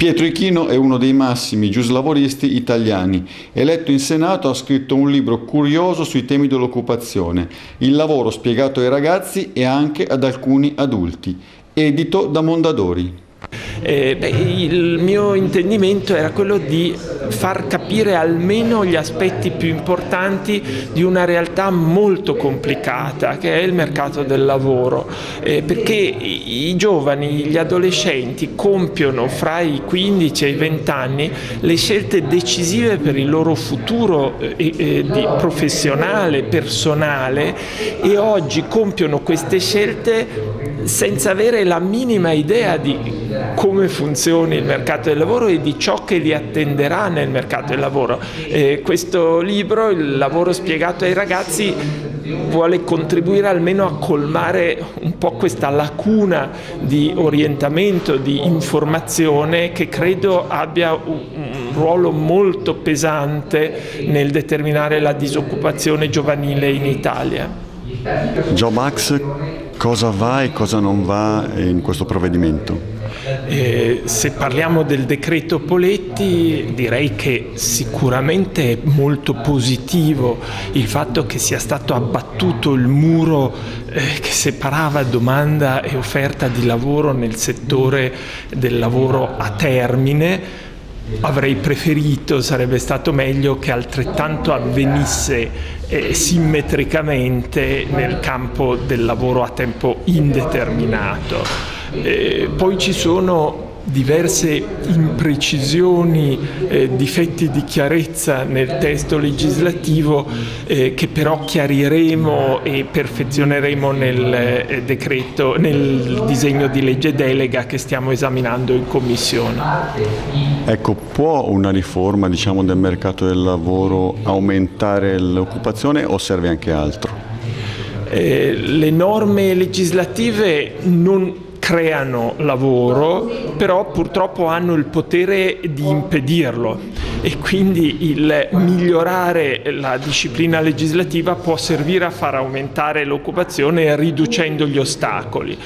Pietro Ichino è uno dei massimi giuslavoristi italiani. Eletto in Senato ha scritto un libro curioso sui temi dell'occupazione, il lavoro spiegato ai ragazzi e anche ad alcuni adulti, edito da Mondadori. Eh, beh, il mio intendimento era quello di far capire almeno gli aspetti più importanti di una realtà molto complicata che è il mercato del lavoro, eh, perché i giovani, gli adolescenti compiono fra i 15 e i 20 anni le scelte decisive per il loro futuro eh, eh professionale, personale e oggi compiono queste scelte senza avere la minima idea di come funzioni il mercato del lavoro e di ciò che li attenderà nel mercato del lavoro. Eh, questo libro, Il lavoro spiegato ai ragazzi, vuole contribuire almeno a colmare un po' questa lacuna di orientamento, di informazione che credo abbia un, ruolo molto pesante nel determinare la disoccupazione giovanile in Italia. Joe Max, cosa va e cosa non va in questo provvedimento? Eh, se parliamo del decreto Poletti direi che sicuramente è molto positivo il fatto che sia stato abbattuto il muro eh, che separava domanda e offerta di lavoro nel settore del lavoro a termine avrei preferito, sarebbe stato meglio che altrettanto avvenisse eh, simmetricamente nel campo del lavoro a tempo indeterminato. Eh, poi ci sono diverse imprecisioni, eh, difetti di chiarezza nel testo legislativo eh, che però chiariremo e perfezioneremo nel, eh, decreto, nel disegno di legge delega che stiamo esaminando in Commissione. Ecco, può una riforma diciamo, del mercato del lavoro aumentare l'occupazione o serve anche altro? Eh, le norme legislative non creano lavoro, però purtroppo hanno il potere di impedirlo e quindi il migliorare la disciplina legislativa può servire a far aumentare l'occupazione riducendo gli ostacoli,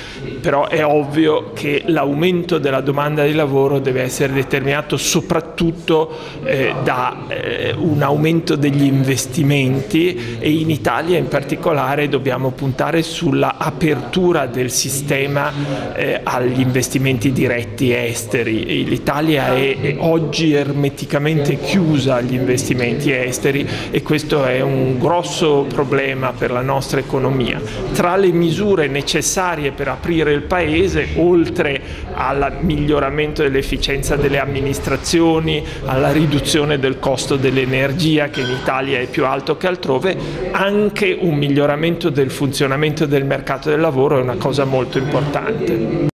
però è ovvio che l'aumento della domanda di lavoro deve essere determinato soprattutto eh, da eh, un aumento degli investimenti e in Italia in particolare dobbiamo puntare sulla apertura del sistema eh, agli investimenti diretti esteri. L'Italia è oggi ermeticamente praticamente chiusa agli investimenti esteri e questo è un grosso problema per la nostra economia. Tra le misure necessarie per aprire il Paese, oltre al miglioramento dell'efficienza delle amministrazioni, alla riduzione del costo dell'energia che in Italia è più alto che altrove, anche un miglioramento del funzionamento del mercato del lavoro è una cosa molto importante.